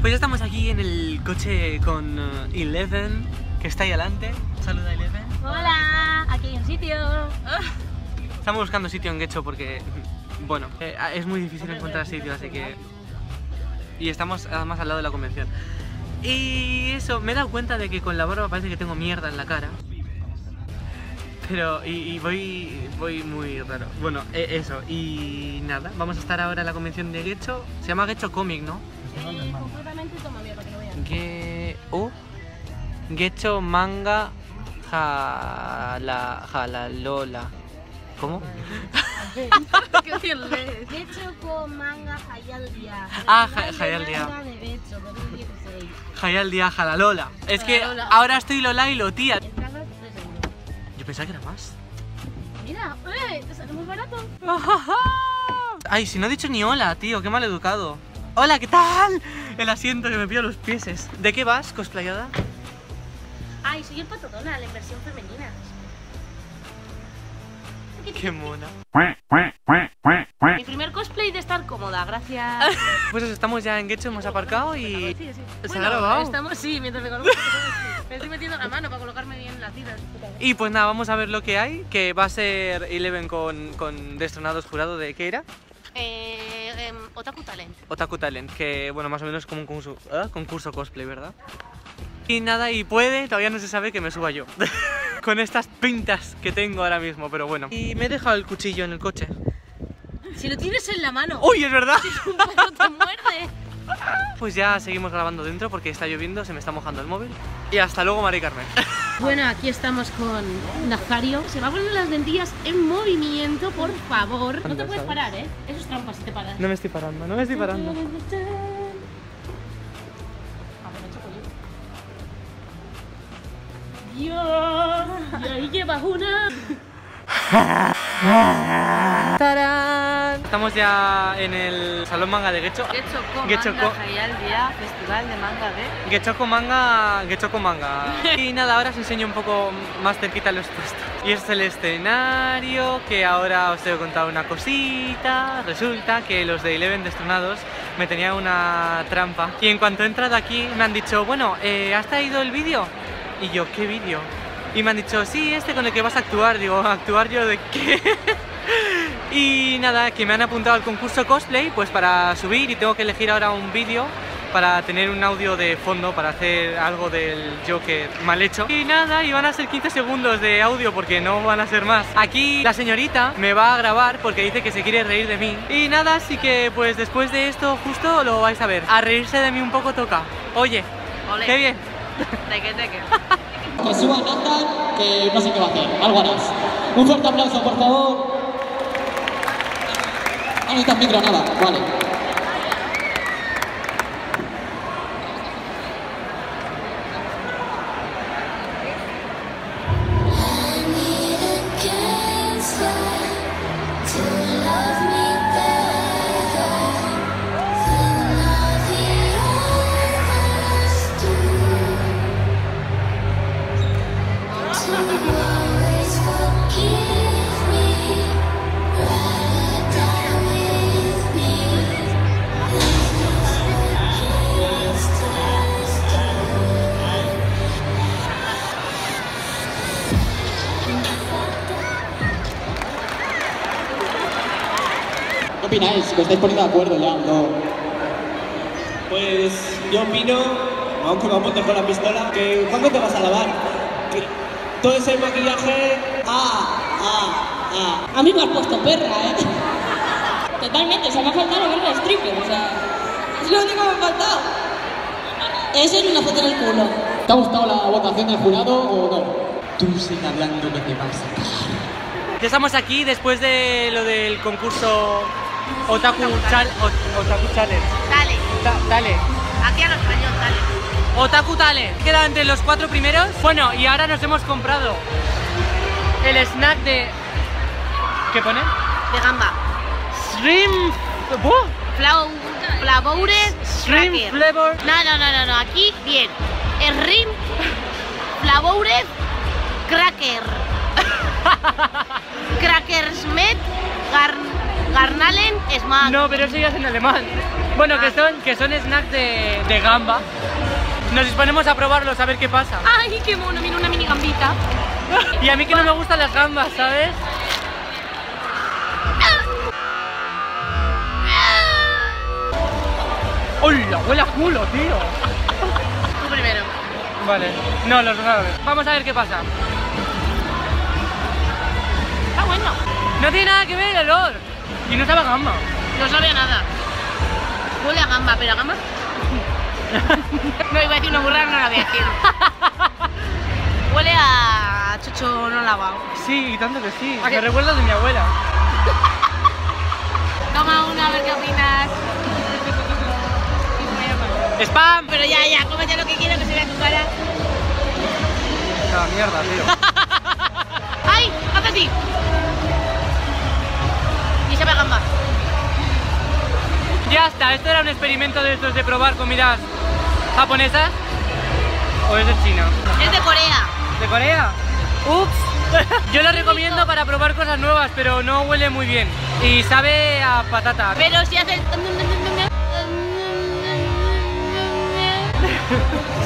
Pues ya estamos aquí en el coche con eh, Eleven, que está ahí adelante. Saluda Eleven. Hola, aquí hay un sitio. Estamos buscando sitio en Getxo porque, bueno, eh, es muy difícil encontrar sitio, así que... Y estamos además al lado de la convención. Y eso, me he dado cuenta de que con la barba parece que tengo mierda en la cara. Pero, y, y voy, voy muy raro. Bueno, eh, eso, y nada, vamos a estar ahora en la convención de Getxo. Se llama Getxo Comic, ¿no? Ge... Uh, Getxo Manga Jala... ¿Cómo? ¿Qué decirles? De hecho, con manga Hayal Día. Ah, Festival Ja- Hayal de Día. Manga de Getxo 2016. Jayal Día Jalalola. Es que ahora estoy Lola y lo tía. Entradas 3 euros. Yo pensaba que era más. Mira, eh, te sale muy barato. Ay, si no he dicho ni hola, tío, qué mal educado. Hola, ¿qué tal? El asiento que me pillo los pieses. ¿De qué vas, cosplayada? Ay, soy el pato Donald en versión femenina. Qué mona. Mi primer cosplay de estar cómoda, gracias. Pues eso, estamos ya en Getxo, hemos aparcado y... Sí, sí. ¿Se ha Bueno? Estamos, sí, mientras me coloco. Me estoy metiendo la mano para colocarme bien las tiras. Y pues nada, vamos a ver lo que hay, que va a ser Eleven con, con Destronados jurado de... ¿Qué era? Eh, em, Otaku Talent. Otaku Talent, que bueno, más o menos como un concurso, ¿ah? concurso cosplay, ¿verdad? Y nada, y puede, todavía no se sabe que me suba yo. Con estas pintas que tengo ahora mismo, pero bueno. Y me he dejado el cuchillo en el coche. Si lo tienes en la mano, ¡Uy, es verdad! un perro te muerde. Pues ya seguimos grabando dentro porque está lloviendo, se me está mojando el móvil. Y hasta luego, Mari Carmen. Bueno, aquí estamos con Nazario. Se va a poner las dentillas en movimiento, por favor. No te puedes parar, ¿eh? Eso es trampa si te paras. No me estoy parando, no me estoy parando. Dios, y ahí llevas una. ¡Tarán! Estamos ya en el Salón Manga de Getxo. Getxoko Getxoko. Manga Día, Festival de Manga de... Getxoko Manga, Manga. Y nada, ahora os enseño un poco más cerquita los puestos. Y este es el escenario, que ahora os que contar una cosita. Resulta que los de Eleven Destronados me tenían una trampa. Y en cuanto he entrado aquí me han dicho, bueno, eh, ¿has traído el vídeo? Y yo, ¿qué vídeo? Y me han dicho, sí, este con el que vas a actuar. Digo, ¿actuar yo de qué? Y nada, que me han apuntado al concurso cosplay, pues para subir y tengo que elegir ahora un vídeo para tener un audio de fondo, para hacer algo del Joker mal hecho. Y nada, y van a ser 15 segundos de audio porque no van a ser más. Aquí la señorita me va a grabar porque dice que se quiere reír de mí. Y nada, así que pues después de esto justo lo vais a ver. A reírse de mí un poco toca. Oye, qué bien. Teque, teque. Que suba Nathan, que no sé qué va a hacer. Algo harás. Un fuerte aplauso, por favor. No necesitas micro, nada. Vale. Opináis? Que os estáis poniendo de acuerdo ya. No. Pues yo opino, aunque me apunte con la pistola, que ¿cuándo te vas a lavar? Que todo ese maquillaje... ¡Ah! ¡Ah! ¡Ah! A mí me has puesto perra, ¿eh? Totalmente, o sea, me ha faltado ver el stripper, o sea, es lo único que me ha faltado. Eso es una foto en el culo. ¿Te ha gustado la votación del jurado o no? Tú sigue hablando que te vas a. Ya estamos aquí después de lo del concurso Otaku, Chal- Ot- Otaku Challenge. Dale, Ta- dale. aquí a lo español, dale. Otaku Tale. Queda entre los cuatro primeros. Bueno, y ahora nos hemos comprado el snack de... ¿Qué pone? De gamba. Shrimp... ¡Buah! Flau... Flavoured Shrimp cracker. flavor... No, no, no, no, no, aquí bien. El rim Flavoured cracker. Crackers met Gar Garnalen Smack. No, pero eso ya es en alemán. Bueno, que son, que son snacks de, de gamba. Nos disponemos a probarlos a ver qué pasa. Ay, qué mono, mira una mini gambita. Y a mí que no me gustan las gambas, ¿sabes? ¡Hola! Huele a culo, tío. Tú primero. Vale. No, los árabes. Vamos a ver qué pasa. Está bueno. No tiene nada que ver el olor. Y no sabe a gamba. No sabe a nada. Huele a gamba, pero a gamba. no iba a decir una burrada, no la voy a decir. Huele a chucho no lavado. Sí, y tanto que sí. ¿A? Me recuerda de mi abuela. Toma una, a ver qué opinas. ¡Spam! Pero ya, ya, cómete lo que quiero que se vea tu cara. La mierda, tío. ¡Ay! ¡Haz así! Ya está, esto era un experimento de estos de probar comidas japonesas. ¿O es de China? Es de Corea. ¿De Corea? Ups. Yo lo recomiendo para probar cosas nuevas, pero no huele muy bien. Y sabe a patata. Pero si haces.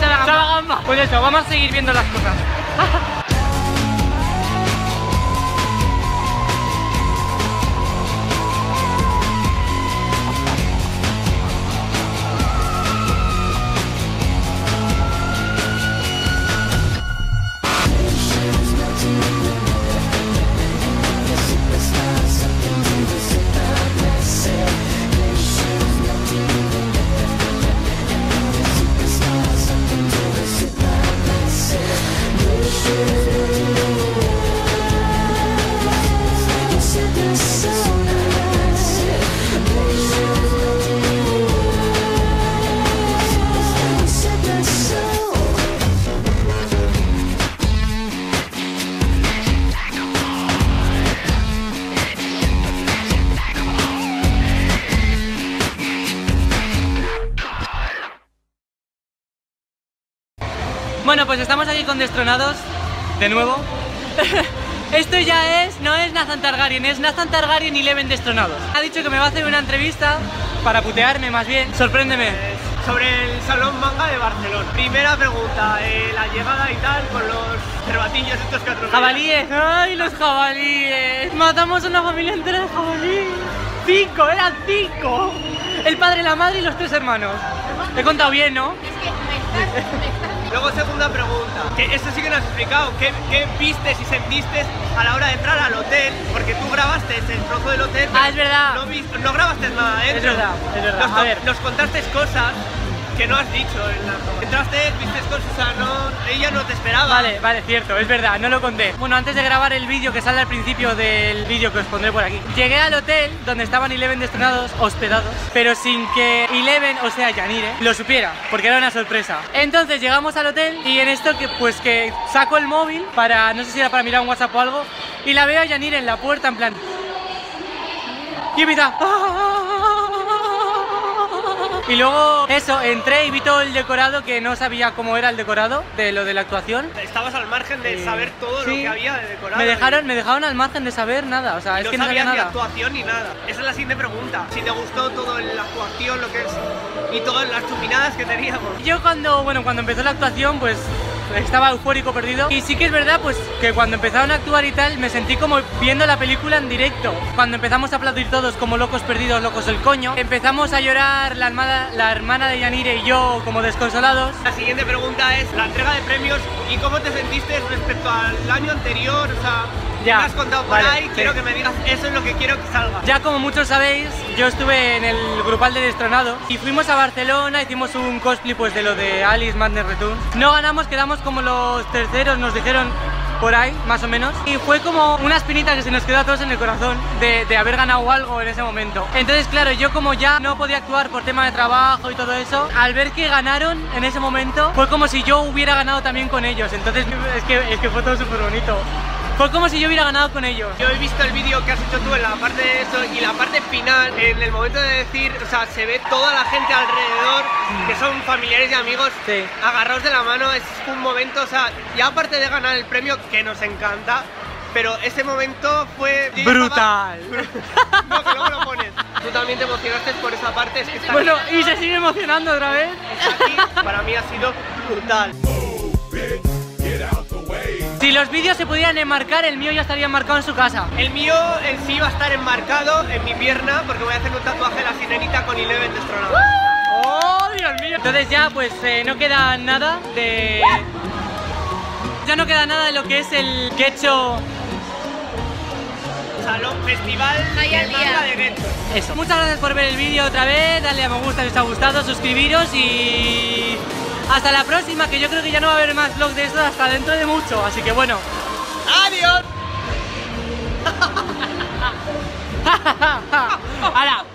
Sabe a gamba. Pues eso, vamos a seguir viendo las cosas. Bueno, pues estamos aquí con Destronados, de nuevo. Esto ya es, no es Nathan Targaryen, es Nathan Targaryen y Leven Destronados. Ha dicho que me va a hacer una entrevista para putearme más bien. Sorpréndeme. Sobre el Salón Manga de Barcelona. Primera pregunta, eh, la llegada y tal con los cervatillos estos que atropellan. Jabalíes, ay, los jabalíes. Matamos a una familia entera de jabalíes. Cinco, eran cinco. El padre, la madre y los tres hermanos. Te he contado bien, ¿no? Es que me estás. Me estás Luego segunda pregunta, que esto sí que no has explicado, ¿qué, qué vistes y sentiste a la hora de entrar al hotel? Porque tú grabaste el trozo del hotel, Ah, es verdad. No, no grabaste nada dentro. Es verdad, es verdad. Nos, A ver. nos contaste cosas que no has dicho en la Entraste, viste cosas, o sea, no, ella no te esperaba. Vale, vale, cierto, es verdad, no lo conté. Bueno, antes de grabar el vídeo que sale al principio del vídeo que os pondré por aquí, llegué al hotel donde estaban Eleven destronados, hospedados, pero sin que Eleven, o sea, Yanire, lo supiera, porque era una sorpresa. Entonces llegamos al hotel y en esto que pues que saco el móvil para, no sé si era para mirar un WhatsApp o algo, y la veo a Yanire en la puerta en plan... Y empieza... Y luego eso, entré y vi todo el decorado que no sabía cómo era el decorado de lo de la actuación. Estabas al margen de Eh, saber todo lo que había de decorado. Me dejaron, me dejaron al margen de saber nada, o sea, es no que no sabía nada. actuación ni nada. Esa es la siguiente pregunta. Si te gustó todo en la actuación, lo que es y todas las chupinadas que teníamos. Yo cuando, bueno, cuando empezó la actuación, pues estaba eufórico perdido. Y sí que es verdad, pues que cuando empezaron a actuar y tal, me sentí como viendo la película en directo. Cuando empezamos a aplaudir todos como locos perdidos, locos del coño, empezamos a llorar la la hermana de Yanire y yo como desconsolados. La siguiente pregunta es la entrega de premios y cómo te sentiste respecto al año anterior. O sea, Ya, me has contado por vale, ahí, sí. quiero que me digas eso es lo que quiero que salga. Ya como muchos sabéis, yo estuve en el grupal de Destronado y fuimos a Barcelona, hicimos un cosplay pues de lo de Alice Madness Returns. No ganamos, quedamos como los terceros, nos dijeron por ahí, más o menos. Y fue como una espinita que se nos quedó a todos en el corazón de, de haber ganado algo en ese momento. Entonces, claro, yo como ya no podía actuar por tema de trabajo y todo eso, al ver que ganaron en ese momento, fue como si yo hubiera ganado también con ellos. Entonces, es que, es que fue todo súper bonito. Fue como si yo hubiera ganado con ellos. Yo he visto el vídeo que has hecho tú en la parte de eso y la parte final, en el momento de decir, o sea, se ve toda la gente alrededor, que son familiares y amigos, Sí. agarrados de la mano, es un momento, o sea, ya aparte de ganar el premio, que nos encanta, pero ese momento fue... Brutal. No, que luego lo pones. Tú también te emocionaste por esa parte, es que estar Bueno, y se sigue emocionando otra vez. aquí para mí ha sido brutal. Si los vídeos se pudieran enmarcar, el mío ya estaría enmarcado en su casa. El mío en sí va a estar enmarcado en mi pierna porque voy a hacer un tatuaje de la sirenita con Eleven destronado. ¡Oh, Dios mío! Entonces ya pues eh, no queda nada de... Ya no queda nada de lo que es el quecho... Salón Festival Vaya de manga de Getxo. Eso. Muchas gracias por ver el vídeo otra vez, darle a me gusta si os ha gustado, suscribiros y... Hasta la próxima, que yo creo que ya no va a haber más vlogs de estos hasta dentro de mucho, así que bueno. ¡Adiós! ¡Hala!